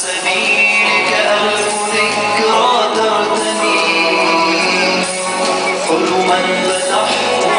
سبيلك ألف ذكرى ترتدي. كل من فتحت